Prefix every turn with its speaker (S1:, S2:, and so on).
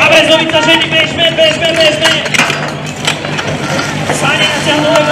S1: Ale zrobić to, że nie byliśmy, byliśmy, byliśmy. Sania, ciągnąłem